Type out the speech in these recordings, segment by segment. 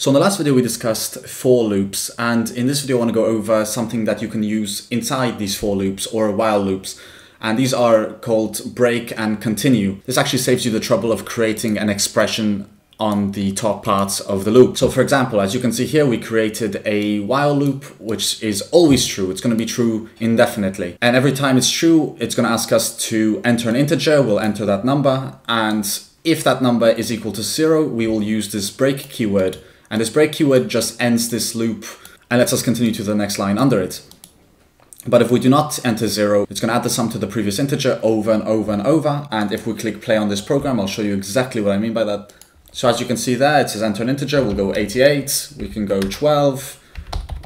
So in the last video we discussed for loops and in this video I want to go over something that you can use inside these for loops or while loops and these are called break and continue. This actually saves you the trouble of creating an expression on the top parts of the loop. So for example, as you can see here, we created a while loop, which is always true. It's going to be true indefinitely. And every time it's true, it's going to ask us to enter an integer. We'll enter that number. And if that number is equal to zero, we will use this break keyword and this break keyword just ends this loop and lets us continue to the next line under it. But if we do not enter zero, it's going to add the sum to the previous integer over and over and over. And if we click play on this program, I'll show you exactly what I mean by that. So as you can see there, it says enter an integer. We'll go 88. We can go 12,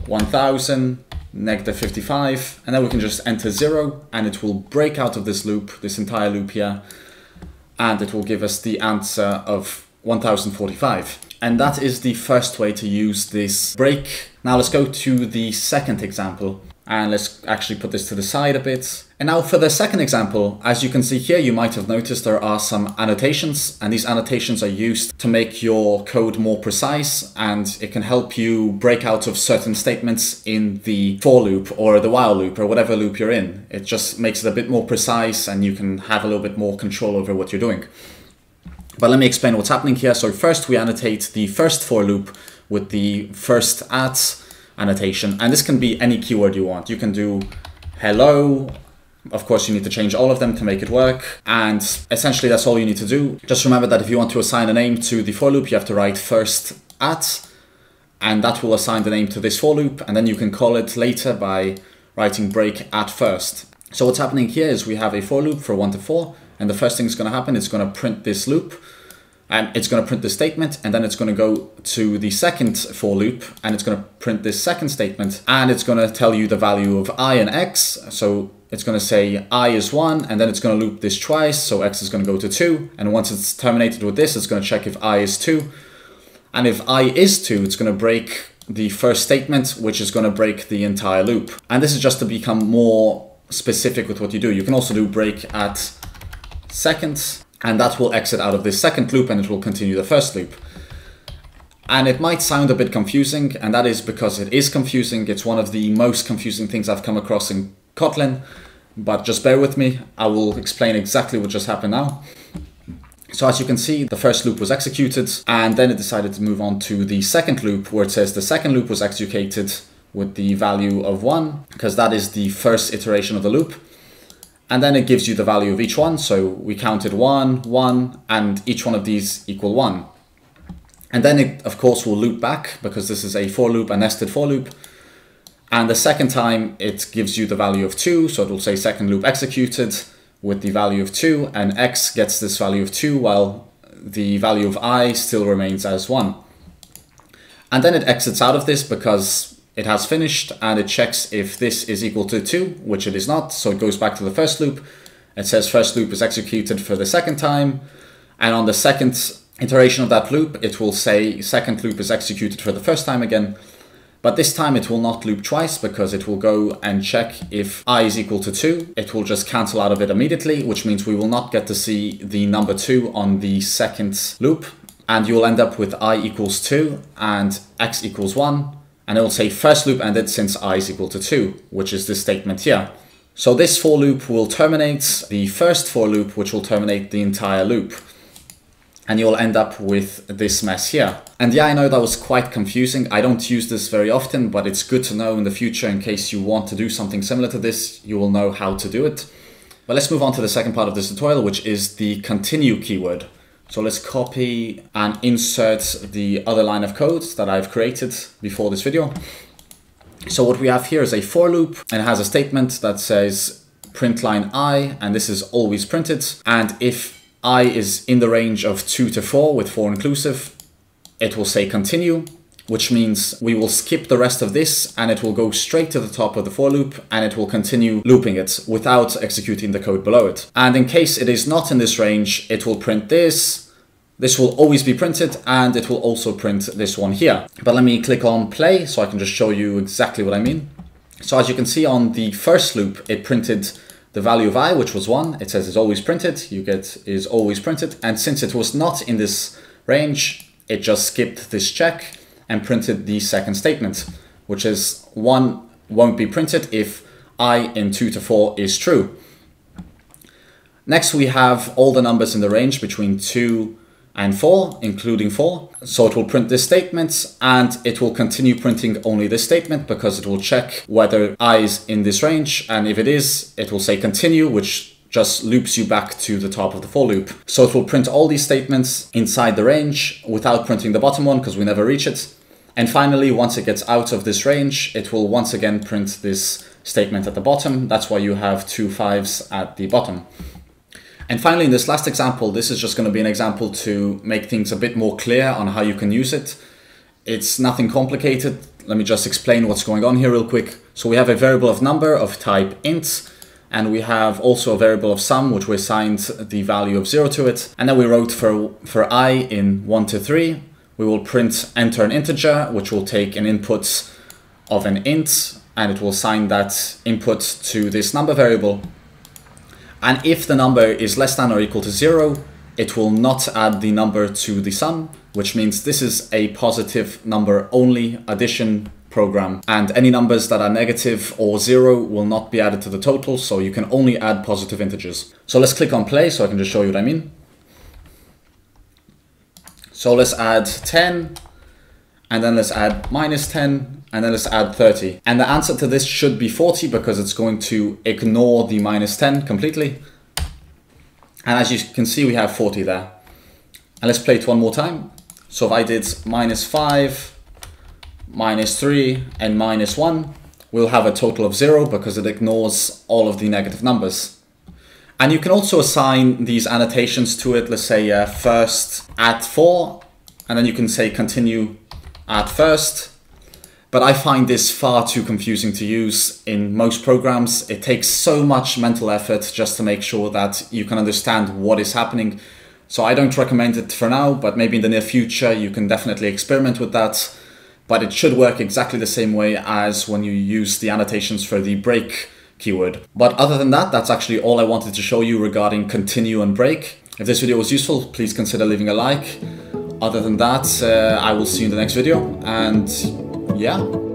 1000, negative 55. And then we can just enter zero and it will break out of this loop, this entire loop here. And it will give us the answer of 1045. And that is the first way to use this break. Now let's go to the second example and let's actually put this to the side a bit. And now for the second example, as you can see here, you might have noticed there are some annotations and these annotations are used to make your code more precise and it can help you break out of certain statements in the for loop or the while loop or whatever loop you're in. It just makes it a bit more precise and you can have a little bit more control over what you're doing. But let me explain what's happening here. So first we annotate the first for loop with the first at annotation. And this can be any keyword you want. You can do hello. Of course, you need to change all of them to make it work. And essentially that's all you need to do. Just remember that if you want to assign a name to the for loop, you have to write first at, and that will assign the name to this for loop. And then you can call it later by writing break at first. So what's happening here is we have a for loop for one to four, and the first thing that's going to happen is going to print this loop and it's going to print the statement and then it's going to go to the second for loop and it's going to print this second statement and it's going to tell you the value of i and x. So it's going to say i is 1 and then it's going to loop this twice so x is going to go to 2 and once it's terminated with this it's going to check if i is 2 and if i is 2 it's going to break the first statement which is going to break the entire loop. And this is just to become more specific with what you do. You can also do break at seconds, and that will exit out of this second loop and it will continue the first loop. And it might sound a bit confusing, and that is because it is confusing. It's one of the most confusing things I've come across in Kotlin, but just bear with me. I will explain exactly what just happened now. So as you can see, the first loop was executed, and then it decided to move on to the second loop, where it says the second loop was executed with the value of 1, because that is the first iteration of the loop and then it gives you the value of each one. So we counted one, one, and each one of these equal one. And then it, of course, will loop back because this is a for loop, a nested for loop. And the second time it gives you the value of two. So it will say second loop executed with the value of two and X gets this value of two while the value of I still remains as one. And then it exits out of this because it has finished and it checks if this is equal to 2, which it is not, so it goes back to the first loop. It says first loop is executed for the second time, and on the second iteration of that loop, it will say second loop is executed for the first time again, but this time it will not loop twice because it will go and check if i is equal to 2. It will just cancel out of it immediately, which means we will not get to see the number 2 on the second loop. And you will end up with i equals 2 and x equals 1 and it will say first loop ended since i is equal to 2, which is this statement here. So this for loop will terminate the first for loop, which will terminate the entire loop. And you'll end up with this mess here. And yeah, I know that was quite confusing. I don't use this very often, but it's good to know in the future in case you want to do something similar to this, you will know how to do it. But let's move on to the second part of this tutorial, which is the continue keyword. So let's copy and insert the other line of code that I've created before this video. So what we have here is a for loop and it has a statement that says print line i and this is always printed. And if i is in the range of 2 to 4 with 4 inclusive, it will say continue which means we will skip the rest of this and it will go straight to the top of the for loop and it will continue looping it without executing the code below it. And in case it is not in this range, it will print this. This will always be printed and it will also print this one here. But let me click on play so I can just show you exactly what I mean. So as you can see on the first loop, it printed the value of i, which was 1. It says it's always printed. You get is always printed. And since it was not in this range, it just skipped this check and printed the second statement, which is 1 won't be printed if i in 2 to 4 is true. Next we have all the numbers in the range between 2 and 4, including 4. So it will print this statement and it will continue printing only this statement because it will check whether i is in this range and if it is, it will say continue, which just loops you back to the top of the for loop. So it will print all these statements inside the range without printing the bottom one because we never reach it. And finally, once it gets out of this range, it will once again print this statement at the bottom. That's why you have two fives at the bottom. And finally, in this last example, this is just going to be an example to make things a bit more clear on how you can use it. It's nothing complicated. Let me just explain what's going on here real quick. So we have a variable of number of type int, and we have also a variable of sum, which we assigned the value of zero to it. And then we wrote for, for i in one to three, we will print enter an integer, which will take an input of an int, and it will assign that input to this number variable. And if the number is less than or equal to zero, it will not add the number to the sum, which means this is a positive number only addition program and any numbers that are negative or zero will not be added to the total so you can only add positive integers. So let's click on play so I can just show you what I mean. So let's add 10 and then let's add minus 10 and then let's add 30. And the answer to this should be 40 because it's going to ignore the minus 10 completely. And as you can see, we have 40 there. And let's play it one more time. So if I did minus 5, minus 3 and minus 1, we'll have a total of 0 because it ignores all of the negative numbers. And you can also assign these annotations to it, let's say uh, first at 4, and then you can say continue at first. But I find this far too confusing to use in most programs. It takes so much mental effort just to make sure that you can understand what is happening. So I don't recommend it for now, but maybe in the near future you can definitely experiment with that but it should work exactly the same way as when you use the annotations for the break keyword. But other than that, that's actually all I wanted to show you regarding continue and break. If this video was useful, please consider leaving a like. Other than that, uh, I will see you in the next video, and yeah.